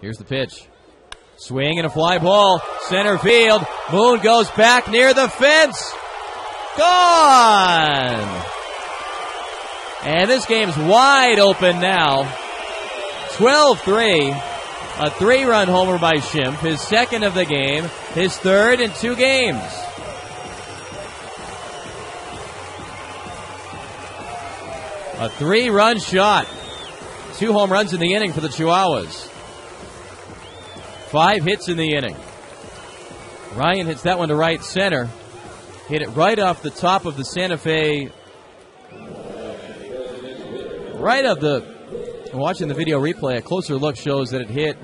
Here's the pitch. Swing and a fly ball. Center field. Moon goes back near the fence. Gone! And this game's wide open now. 12 3. A three run homer by Schimpf. His second of the game. His third in two games. A three run shot. Two home runs in the inning for the Chihuahuas. Five hits in the inning. Ryan hits that one to right center. Hit it right off the top of the Santa Fe. Right of the. Watching the video replay, a closer look shows that it hit